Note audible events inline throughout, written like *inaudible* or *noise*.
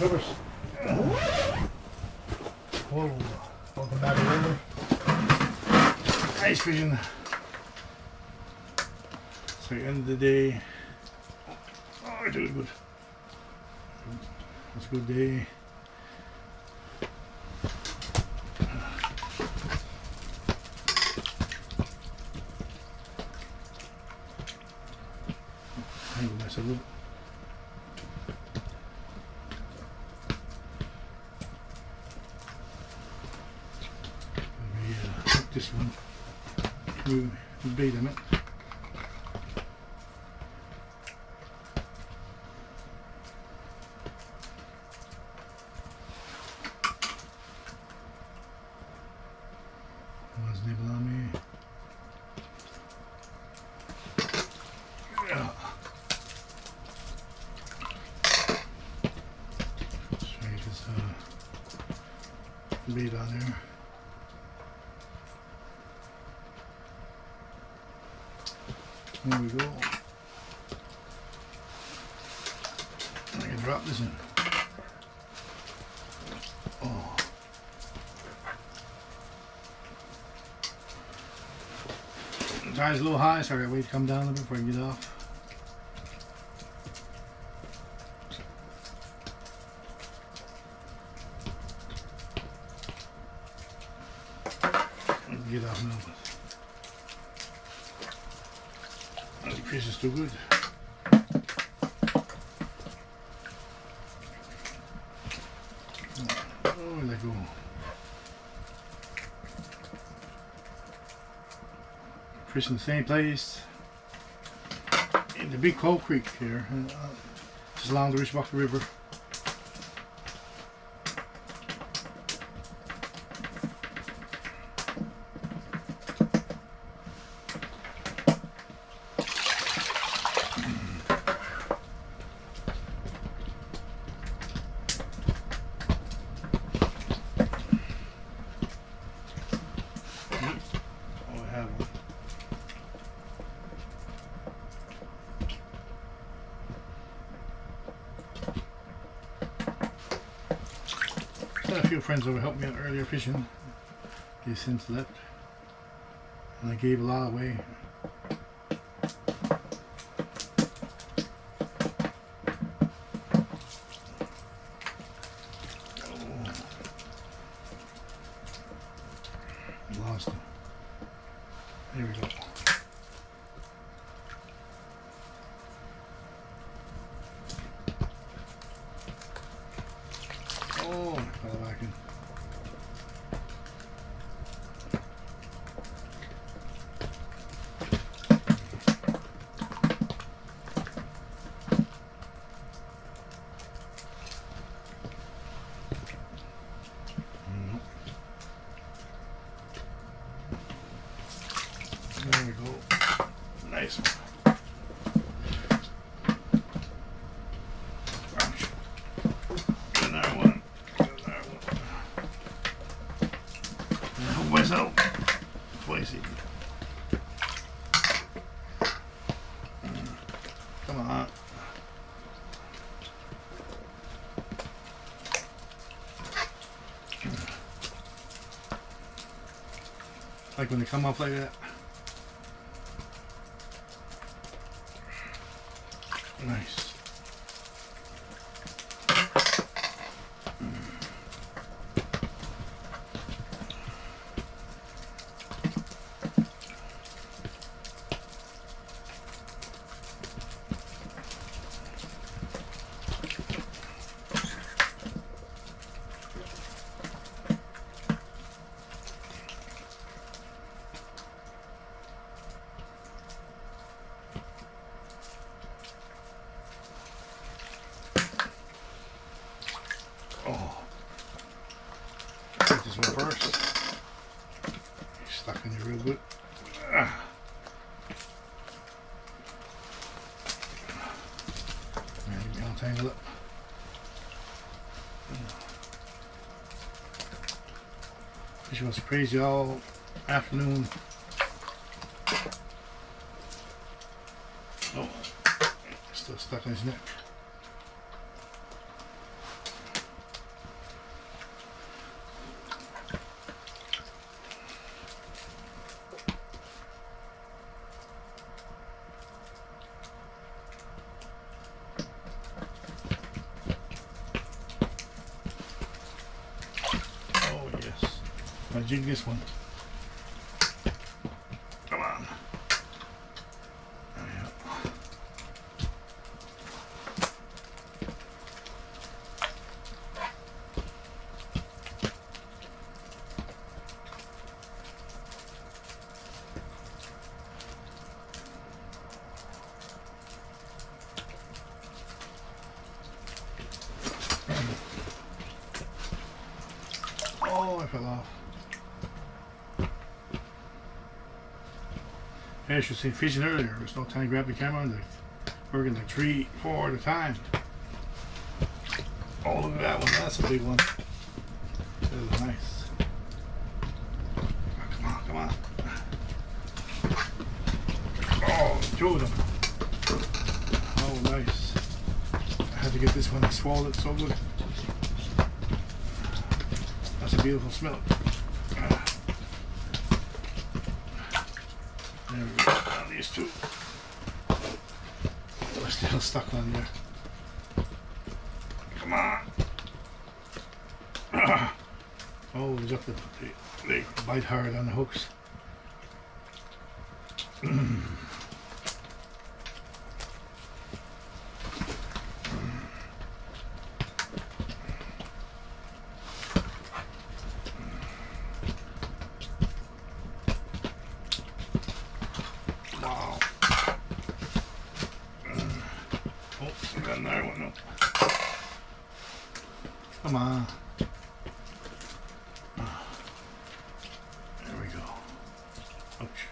covers. Whoa, welcome back to river. Ice fishing. So end of the day. Oh, we're doing good. It's a good day. I think that's a good. Maybe uh, hook this one. Through the on it. One's nibble on me. Yeah. Straight as uh, bait on there. There we go. Can drop this in. Oh. Tide's a little high, sorry, I to come down a little bit before I get off. I can Get off now, but the fish is too good. Oh, let go. Fish in the same place in the big Coal Creek here, uh, just along the Richibucto River. Oh, I have one. Had a few friends over helped me out earlier fishing. They since left. And I gave a lot away. Oh. Lost them. There we go. Oh, I fell back in. Nope. There we go. Nice one. Ouch. Get another one. Get another one. I hope myself. Twice even. Come on. Like when they come up like that. Nice. Oh. Take this one first. He's real good. Ah. Man, you can untangle it. Fish was crazy all afternoon. Oh, still stuck in his neck. Jig this one. Come on. There we go. Oh, I fell off. I should say fishing earlier. There's no time to grab the camera and working like three, four at a time. Oh, look at that one. That's a big one. That is nice. Oh, come on, come on. Oh, two of them. Oh, nice. I had to get this one. I swallowed it so good. That's a beautiful smell. Ah. There we these two. We're still stuck on there. Come on. Oh, we got the, they, they bite hard on the hooks. Wow. Oh, one. Come on. There we go. Ouch.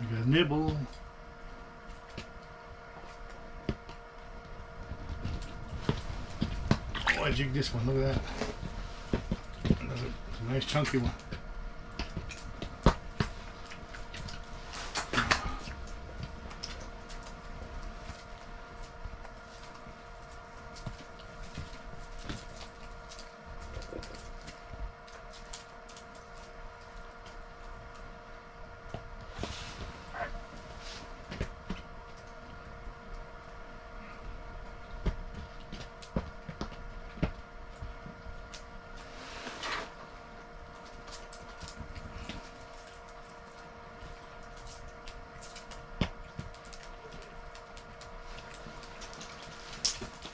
I got a nibble. Oh, I jigged this one. Look at that. That's a, that's a nice chunky one.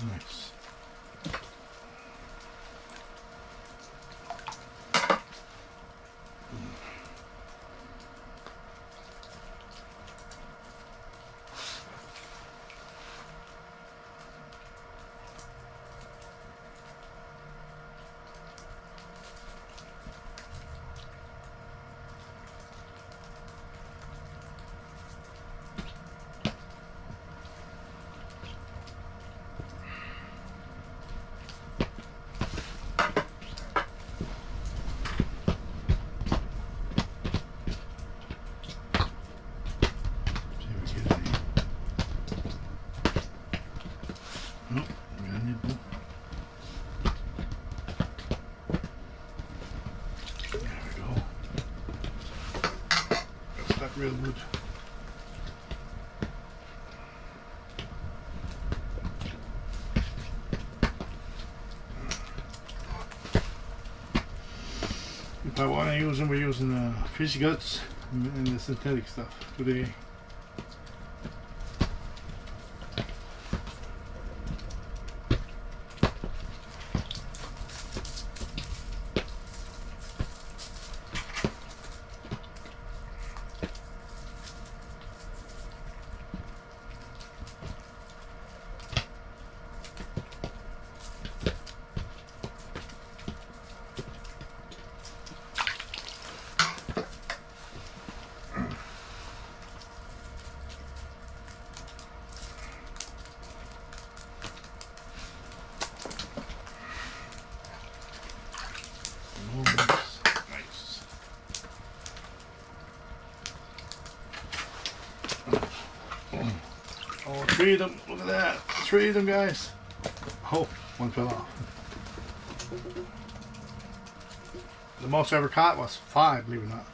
Nice. See if we get any. Nope, we got a nibble. There we go. Good. If I want to use them, we're using uh, fish guts and the synthetic stuff today. Three of them. Look at that. Three of them, guys. Oh, one fell off. The most I ever caught was five, believe it or not.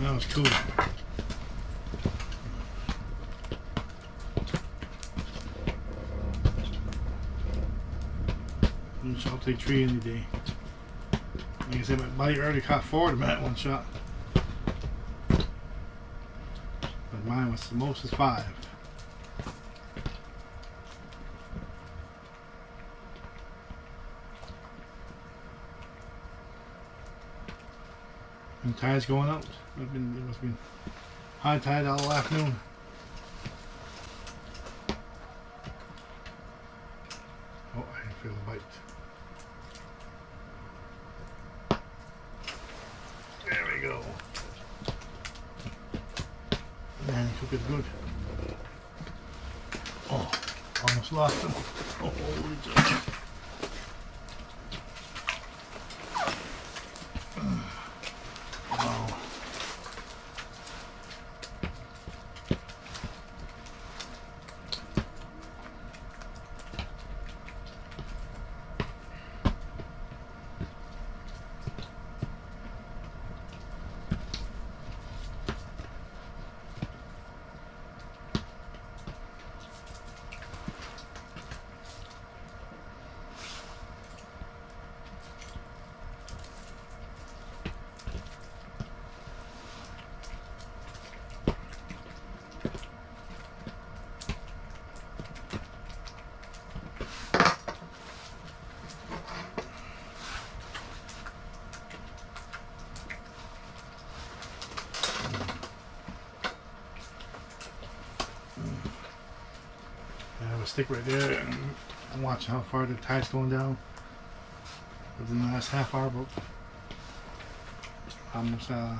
That was cool. So I'll take three any day. Like I said, my buddy already caught four of them at one shot. But mine was the most is five. Tide's going out. It's been, it must have been high tide all afternoon. Oh, I didn't feel the bite. There we go. Man, he took it good. Oh, almost lost him. Oh, *laughs* holy judge. Wow. I have a stick right there and I'm how far the tide's going down. Within the last half hour, about almost uh,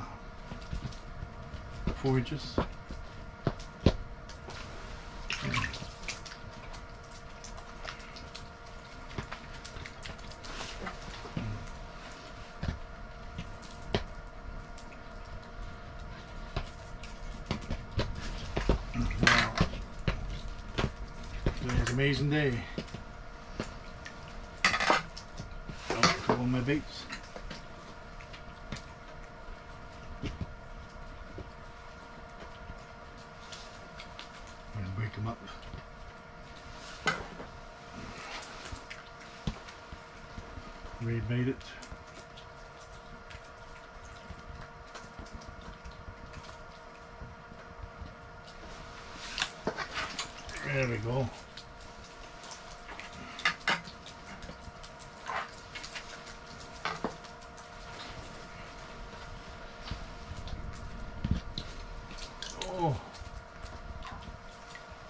four inches. Amazing day. Oh, a couple of my break them up. It. There we go. Oh.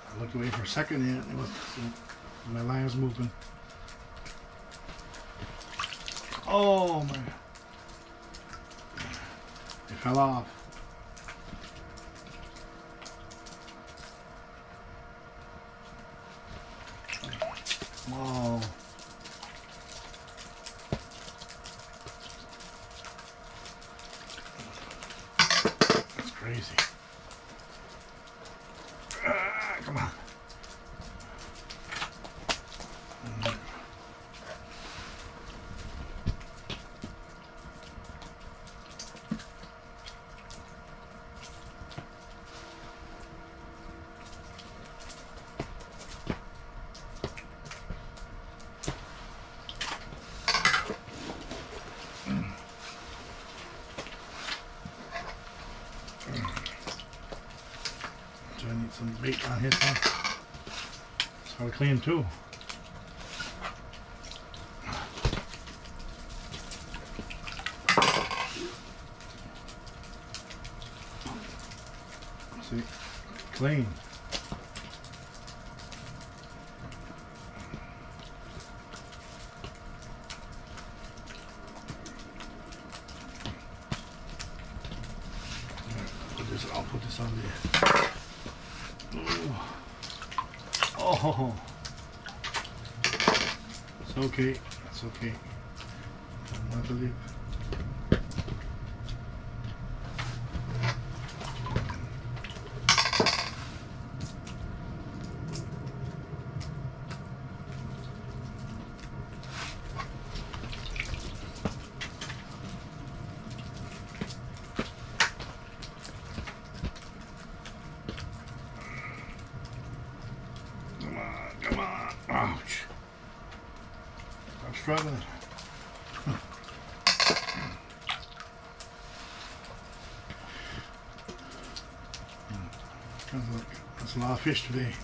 I looked away for a second and it was uh, my line was moving. Oh my it fell off. Whoa. not hit there. That's how clean too. See, clean. I'll put this on there. Oh, it's okay. It's okay. I'm not believe. Come on, come on. Ouch. Struggling. Sounds like That's a lot of fish today.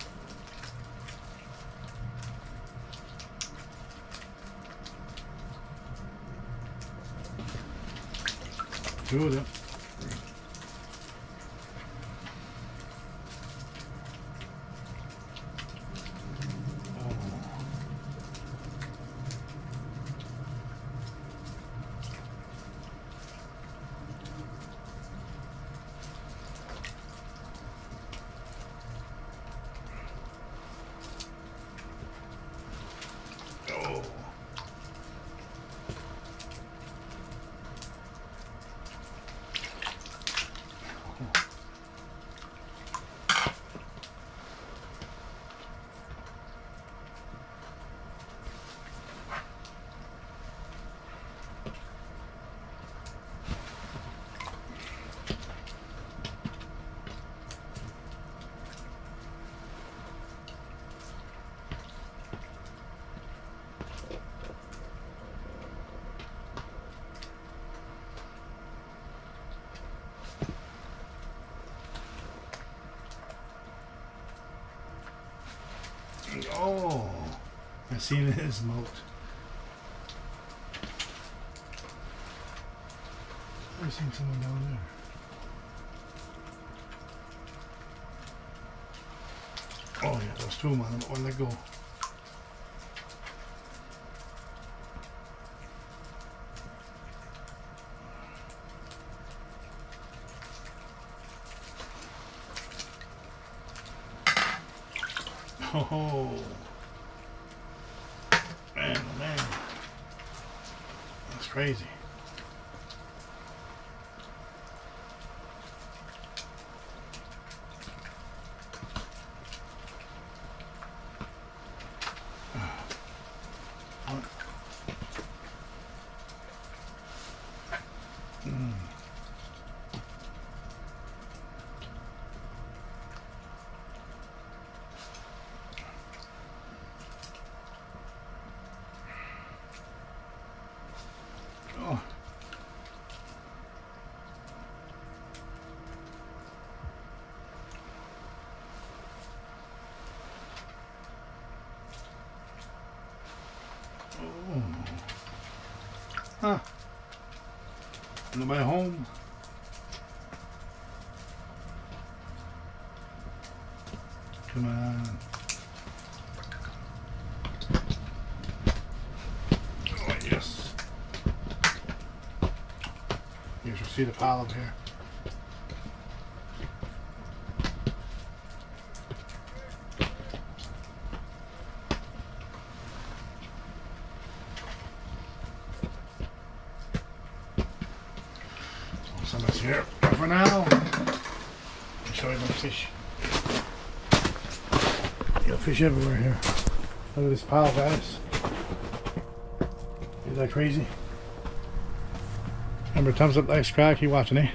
Two of them. Oh. Oh, I seen it smoked. I seen someone down there. Oh yeah, those two of them on them. Oh, let go. *laughs* Oh, man, oh man, that's crazy. What? Mm. Oh. Huh. Nobody home. Come on. Oh, yes. You should see the up here. Oh, Somebody's here. But for now, I'll show you my fish. You got fish everywhere here. Look at this pile, guys. Is that crazy? Remember, thumbs up, likes, subscribe. Keep watching, eh?